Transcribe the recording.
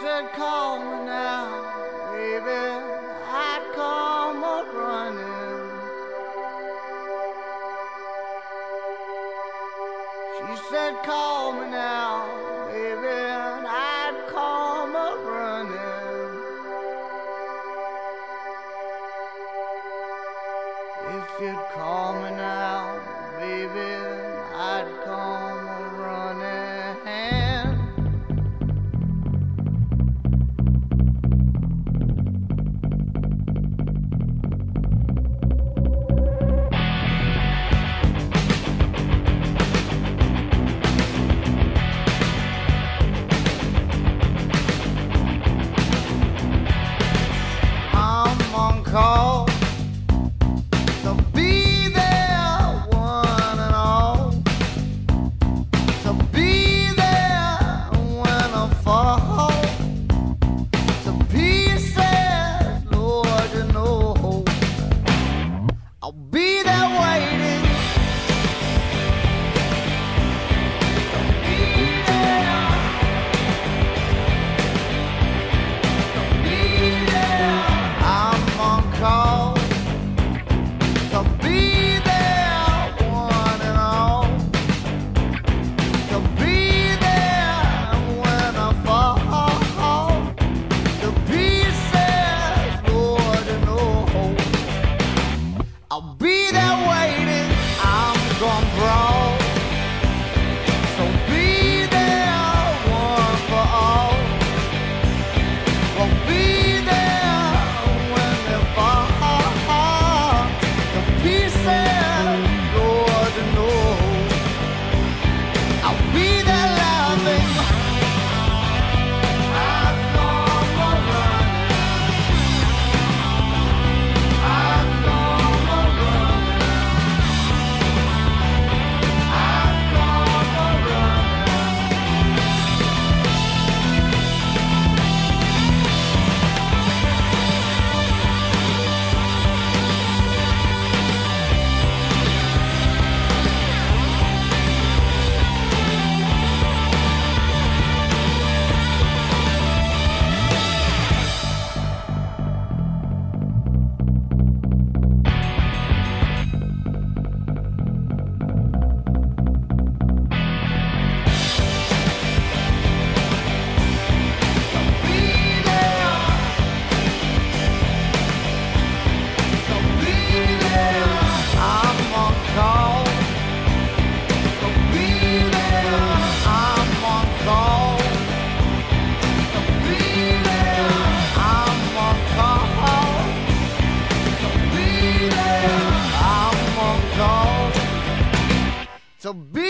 said, call me now, baby. I'd come a running. She said, call me now, baby, I'd come a running. If you'd call me now, baby, I'd come call be there, one and all. Be there when I fall to pieces, Lord, you know. I'll be So be